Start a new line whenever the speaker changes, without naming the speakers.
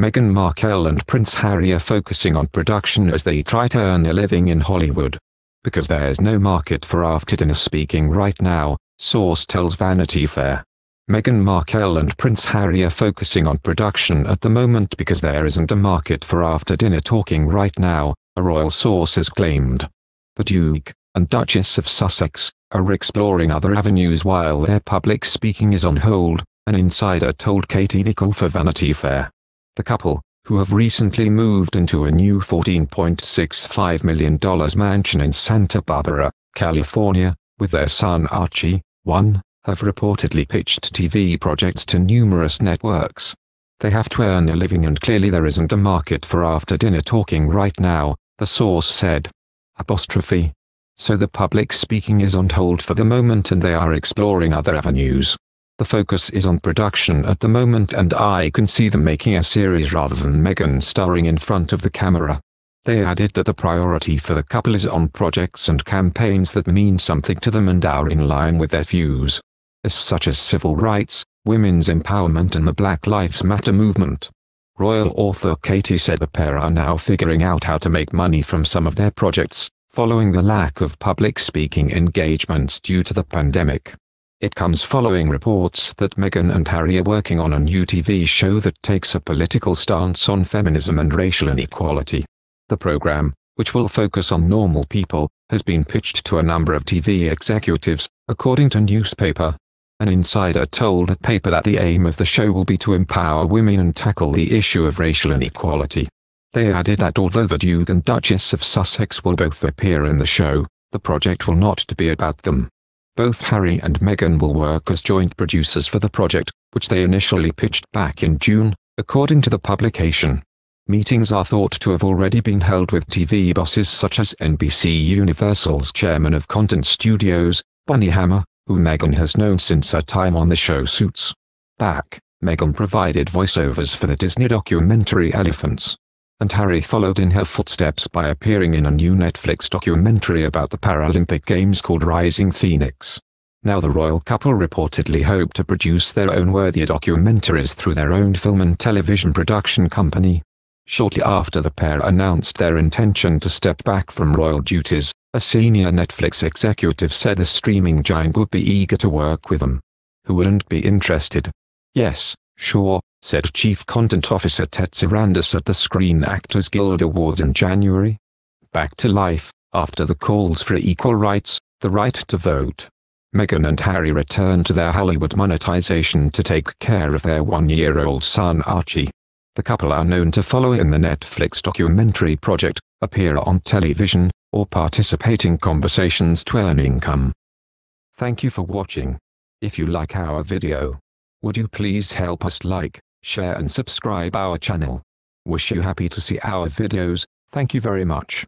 Meghan Markle and Prince Harry are focusing on production as they try to earn a living in Hollywood. Because there's no market for after-dinner speaking right now, source tells Vanity Fair. Meghan Markle and Prince Harry are focusing on production at the moment because there isn't a market for after-dinner talking right now, a royal source has claimed. The Duke and Duchess of Sussex are exploring other avenues while their public speaking is on hold, an insider told Katie Nicholl for Vanity Fair. The couple, who have recently moved into a new $14.65 million mansion in Santa Barbara, California, with their son Archie, one, have reportedly pitched TV projects to numerous networks. They have to earn a living and clearly there isn't a market for after-dinner talking right now, the source said. Apostrophe. So the public speaking is on hold for the moment and they are exploring other avenues. The focus is on production at the moment and I can see them making a series rather than Meghan starring in front of the camera. They added that the priority for the couple is on projects and campaigns that mean something to them and are in line with their views as such as civil rights, women's empowerment and the Black Lives Matter movement. Royal author Katie said the pair are now figuring out how to make money from some of their projects, following the lack of public speaking engagements due to the pandemic. It comes following reports that Meghan and Harry are working on a new TV show that takes a political stance on feminism and racial inequality. The program, which will focus on normal people, has been pitched to a number of TV executives, according to newspaper an insider told the paper that the aim of the show will be to empower women and tackle the issue of racial inequality. They added that although the Duke and Duchess of Sussex will both appear in the show, the project will not be about them. Both Harry and Meghan will work as joint producers for the project, which they initially pitched back in June, according to the publication. Meetings are thought to have already been held with TV bosses such as NBC Universal's chairman of Content Studios, Bonnie Hammer, who Meghan has known since her time on the show Suits. Back, Meghan provided voiceovers for the Disney documentary Elephants. And Harry followed in her footsteps by appearing in a new Netflix documentary about the Paralympic Games called Rising Phoenix. Now the royal couple reportedly hope to produce their own worthy documentaries through their own film and television production company. Shortly after the pair announced their intention to step back from royal duties, a senior Netflix executive said the streaming giant would be eager to work with them. Who wouldn't be interested? Yes, sure, said Chief Content Officer Ted Sarandos at the Screen Actors Guild Awards in January. Back to life, after the calls for equal rights, the right to vote. Meghan and Harry return to their Hollywood monetization to take care of their one-year-old son Archie. The couple are known to follow in the Netflix documentary project, appear on television, or participate in conversations to earn income. Thank you for watching. If you like our video, would you please help us like, share and subscribe our channel. Wish you happy to see our videos, thank you very much.